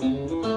Hum.